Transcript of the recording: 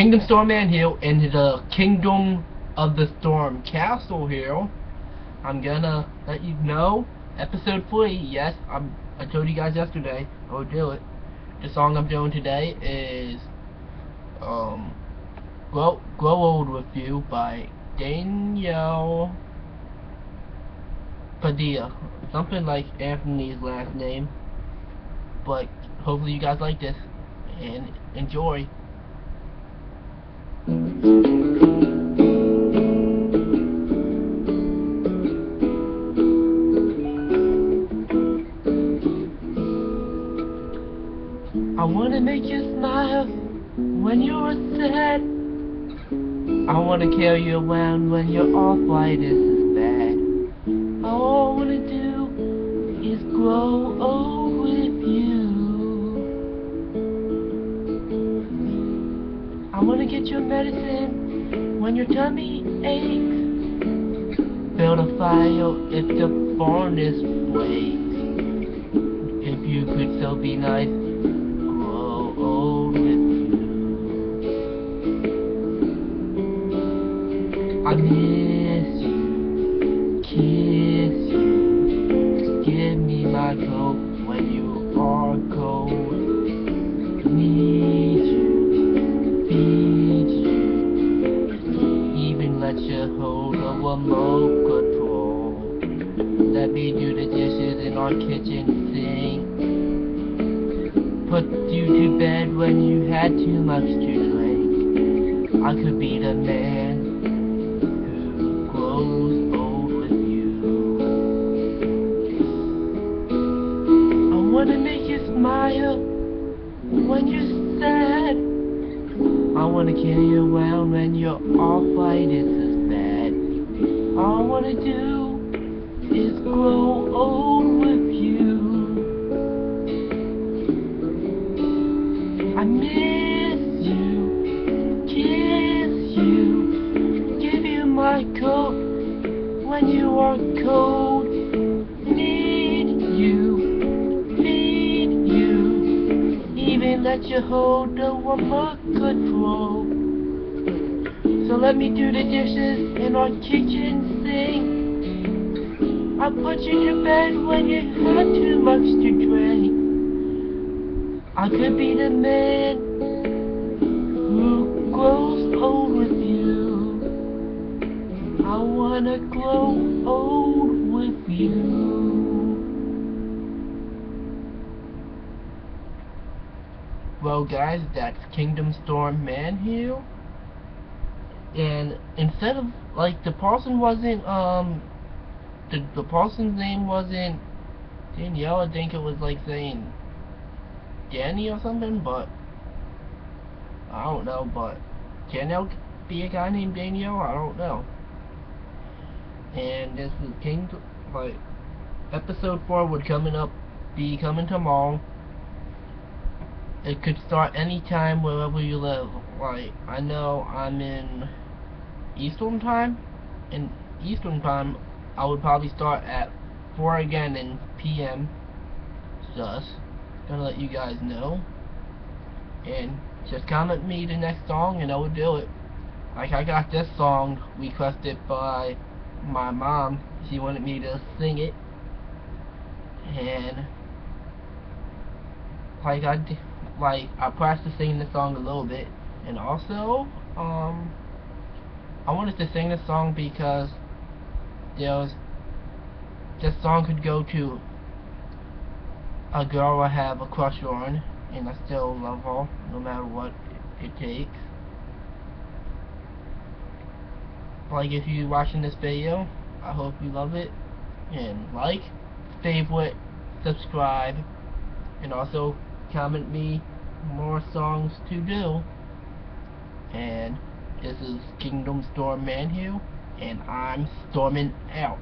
Kingdom Storm Man Hill into the Kingdom of the Storm Castle here. I'm gonna let you know, episode 3, yes, I'm, I told you guys yesterday, I will do it. The song I'm doing today is, um, Grow, Grow Old With You by Danielle Padilla. Something like Anthony's last name. But hopefully you guys like this and enjoy. Wanna make you smile when you're sad. I wanna carry you around when your arthritis is bad. All I wanna do is grow old with you. I wanna get your medicine when your tummy aches. Build a fire if the furnace breaks. If you could so be nice, I miss you, kiss you, give me my coat when you are cold. Need you, feed you, even let you hold a remote control. Let me do the dishes in our kitchen sink. Put you to bed when you had too much to drink. I could be the man when you're sad. I wanna carry you around when your arthritis is bad. All I wanna do is grow old with you. I miss you, kiss you, give you my coat when you are cold. Let you hold the remote control. So let me do the dishes in our kitchen sink. I put you to bed when you had too much to drink. I could be the man who grows old with you. I wanna grow old with you. Well, guys, that's Kingdom Storm Manhill. And instead of like the person wasn't um the the person's name wasn't Danielle. I think it was like saying Danny or something, but I don't know. But can there be a guy named Daniel? I don't know. And this is King, like episode four would coming up, be coming tomorrow. It could start anytime wherever you live. Like I know I'm in Eastern time. In Eastern time, I would probably start at four again in PM. Just gonna let you guys know. And just comment me the next song and I will do it. Like I got this song requested by my mom. She wanted me to sing it. And like I did, like I practiced singing the song a little bit. And also, um I wanted to sing this song because there was this song could go to a girl I have a crush on, and I still love her, no matter what it takes. Like, if you're watching this video, I hope you love it, and like, favorite, subscribe, and also comment me more songs to do. And this is Kingdom Storm Manhill, and I'm storming out.